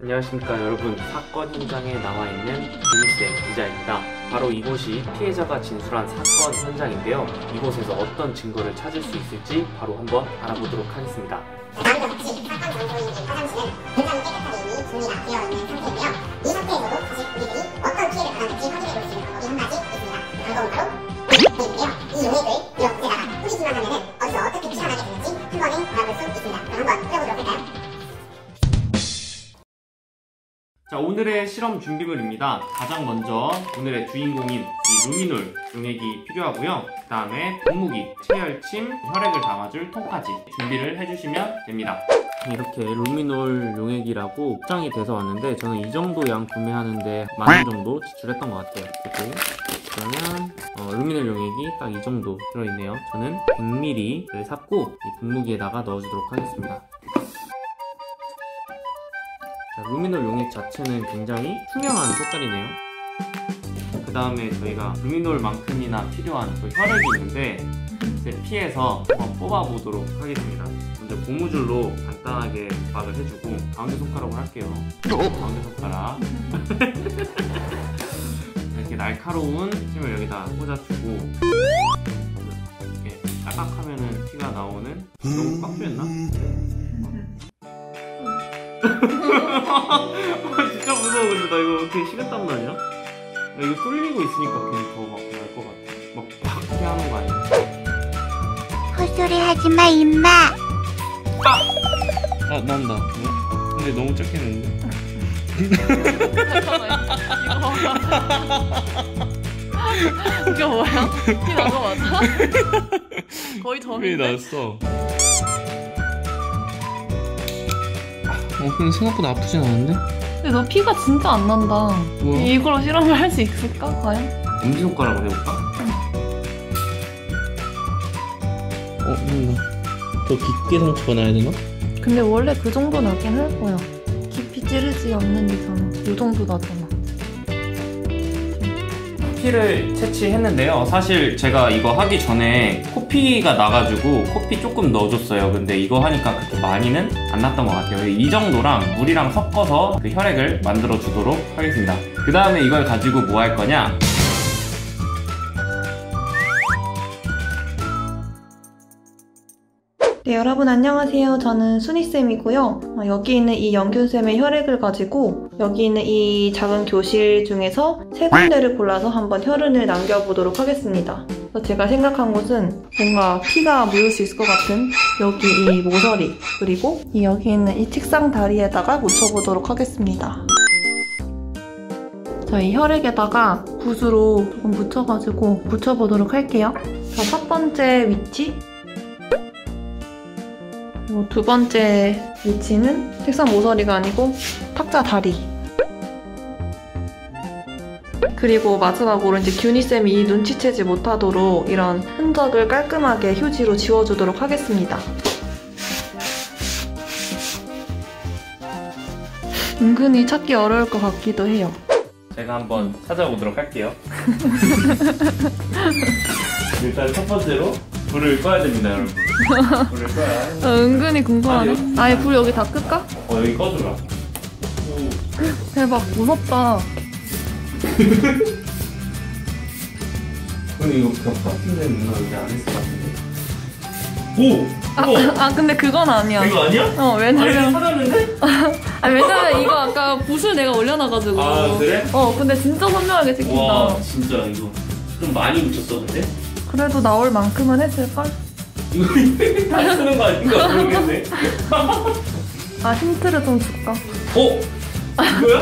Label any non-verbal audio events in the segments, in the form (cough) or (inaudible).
안녕하십니까 여러분 사건 현장에 나와 있는 김희쌤 기자입니다 바로 이곳이 피해자가 진술한 사건 현장인데요 이곳에서 어떤 증거를 찾을 수 있을지 바로 한번 알아보도록 하겠습니다 다음과 같이 사건 장소인 이 화장실은 굉장히 깨끗하게 이미 정리가 되어 있는 상태이고요. 이 상태에서도 사실 우리들이 어떤 피해를 받았는지 확인해 볼 수 있는 방법이 한 가지 있습니다. 그 방법은 바로 용액인데요. 이 용액을 이렇게다가 뿌리기만 하면 은 어디서 어떻게 피가 나게 되는지 한 번에 알아볼 수 있습니다. 그럼 한번 뿌려보도록 할까요? 자 오늘의 실험 준비물입니다. 가장 먼저 오늘의 주인공인 이 루미놀 용액이 필요하고요. 그 다음에 분무기, 체열침, 혈액을 담아줄 통까지 준비를 해주시면 됩니다. 이렇게 루미놀 용액이라고 입장이 돼서 왔는데 저는 이 정도 양 구매하는데 만 원 정도 지출했던 것 같아요. 그리고 그러면 어, 루미놀 용액이 딱 이 정도 들어있네요. 저는 100ml를 샀고 이 분무기에다가 넣어주도록 하겠습니다. 자, 루미놀 용액 자체는 굉장히 투명한 색깔이네요. 그 다음에 저희가 루미놀만큼이나 필요한 또 혈액이 있는데 이제 피해서 한번 뽑아보도록 하겠습니다. 먼저 고무줄로 간단하게 막을 해주고 가운데 손가락으로 할게요. 가운데 손가락. (laughs) 이렇게 날카로운 힘을 여기다 꽂아주고 이렇게 딱딱하면은 피가 나오는 너무 꽉 조였나? 아, 진짜 무서워 근데 나 이거 어떻게 식은땀 나냐? 나 이거 뚫리고 있으니까 괜히 더막날 것 같아 막 박게 하는 거 아니야? 헛소리 하지 마, 임마. 아 난다 어? 근데 너무 작겠는데? 이게 뭐야? 피난거 맞아? 거의 왜 점인데? 났어? 어 근데 생각보다 아프진 않은데? 근데 너 피가 진짜 안 난다. 뭐야? 이걸로 실험을 할 수 있을까? 과연? 엄지 손가락으로 해볼까? 어 뭔가 더 깊게 상처가 나야 되나? 근데 원래 그 정도 나긴 할 거야. 깊이 찌르지 않는 이상 이 정도 나잖아. 코피를 채취했는데요. 사실 제가 이거 하기 전에 코피가 나가지고 코피 조금 넣어줬어요. 근데 이거 하니까 그렇게 많이는 안 났던 것 같아요. 이 정도랑 물이랑 섞어서 그 혈액을 만들어 주도록 하겠습니다. 그 다음에 이걸 가지고 뭐 할 거냐? 네, 여러분 안녕하세요. 저는 순이쌤이고요. 어, 여기 있는 이 영균쌤의 혈액을 가지고 여기 있는 이 작은 교실 중에서 세 군데를 골라서 한번 혈흔을 남겨보도록 하겠습니다. 제가 생각한 곳은 뭔가 피가 묻을 수 있을 것 같은 여기 이 모서리 그리고 이 여기 있는 이 책상 다리에다가 묻혀보도록 하겠습니다. 저희 혈액에다가 붓으로 조금 묻혀가지고 묻혀보도록 할게요. 자, 첫 번째 위치 두 번째 위치는 책상 모서리가 아니고 탁자 다리. 그리고 마지막으로 이제 균이쌤이 이 눈치채지 못하도록 이런 흔적을 깔끔하게 휴지로 지워주도록 하겠습니다. 은근히 찾기 어려울 것 같기도 해요. 제가 한번 찾아보도록 할게요. (laughs) 일단 첫 번째로 불을 꺼야 됩니다, 여러분. (laughs) 불을 꺼야. 어, 은근히 궁금하네. 아니요. 아예 불 여기 다 끌까? 어, 여기 꺼주라. 대박 무섭다. (laughs) 근데 이거 벽 같은 데는 누나 여기 안 했을 것 같은데. 오! 우와! (laughs) 아 근데 그건 아니야. 이거 아니야? 어 아니, 왜냐면? 아 왜냐면 이거 아까 붓을 내가 올려놔가지고. 아, 그래? 어 근데 진짜 선명하게 찍힌다. 와, 진짜 이거 좀 많이 묻혔어, 근데? 그래도 나올 만큼은 했을걸? 이거 다 쓰는 거 아닌가 모르겠네. 아 힌트를 좀 줄까? 어? 이거야?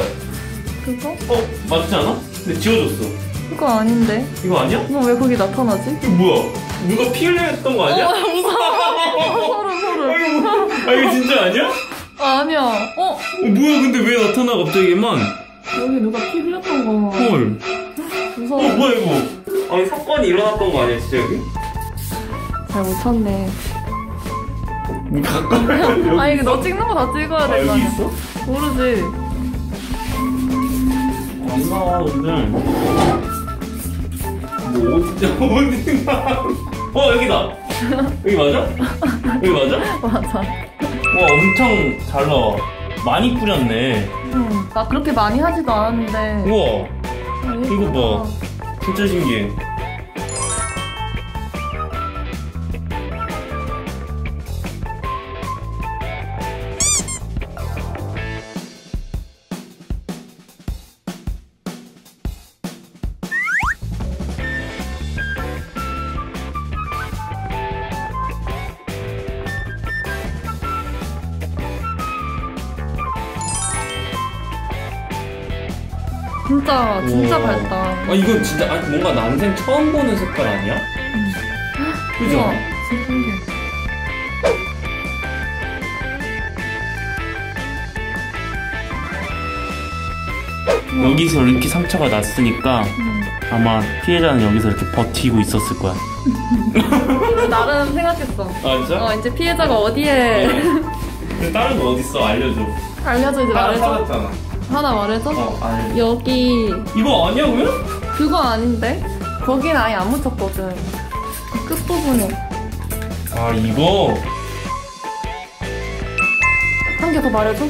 그거? 어? 맞지 않아? 근데 지워졌어. 그거 아닌데. 이거 아니야? 이거 왜 거기 나타나지? 이거 뭐야? 누가 피 흘렸던 거 아니야? 서로 서로. 아 이거 진짜 아니야? 아, 아니야. 어? 어, 뭐야 근데 왜 나타나 갑자기 얘만 여기 누가 피 흘렸던 거. 헐 무서워. 어 뭐야 이거 아니 사건이 일어났던 거 아니야 진짜 여기? 잘못 찾네. 가까이 (laughs) 여기 아 이거 너 찍는 거 다 찍어야 아, 될거 여기 아니야? 있어? 모르지. 안 나와 오늘 뭐 어디 (laughs) 어디가 어 여기다 여기 맞아? 여기 맞아? (laughs) 맞아. 와 엄청 잘 나와 많이 뿌렸네. 음, 나 그렇게 많이 하지도 않았는데. 우와, 아, 이거 봐. 진짜 신기해. 진짜, 진짜 우와. 밝다. 아 이건 진짜 아, 뭔가 난생 처음 보는 색깔 아니야? 그죠? 우와, 진짜 신기해. 여기서 이렇게 상처가 났으니까 음. 아마 피해자는 여기서 이렇게 버티고 있었을 거야. (laughs) 나름 생각했어. 아 진짜? 어, 이제 피해자가 어디에 근데 다른 거 어딨어? 알려줘. 알려줘, 이제 말해줘. 찾았잖아. 하나 말해줘? 어, 알려. 여기, 이거 아니야고요? 그거 아닌데? 거긴 아예 안 묻혔거든. 그 끝부분에. 아 이거. 한 개 더 말해줘?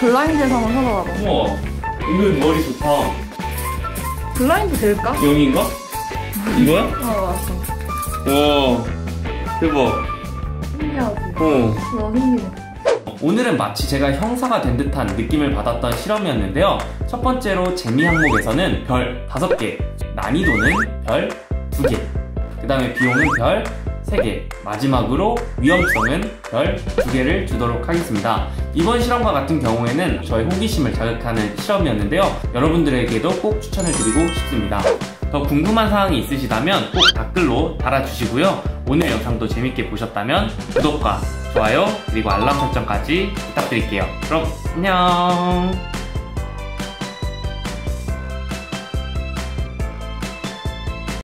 블라인드에서 한번 찾아봐봐. 우와. 이거 머리 좋다. 블라인드 될까? 여기인가? 이거야? 어, 맞어. 와. 대박. 신기하지? 어. 너무 신기해. 오늘은 마치 제가 형사가 된 듯한 느낌을 받았던 실험이었는데요. 첫 번째로 재미 항목에서는 별 5개, 난이도는 별 2개, 그 다음에 비용은 별 3개, 마지막으로 위험성은 별 2개를 주도록 하겠습니다. 이번 실험과 같은 경우에는 저의 호기심을 자극하는 실험이었는데요. 여러분들에게도 꼭 추천을 드리고 싶습니다. 더 궁금한 사항이 있으시다면 꼭 댓글로 달아주시고요. 오늘 영상도 재밌게 보셨다면 구독과 좋아요 그리고 알람 설정까지 부탁드릴게요. 그럼 안녕.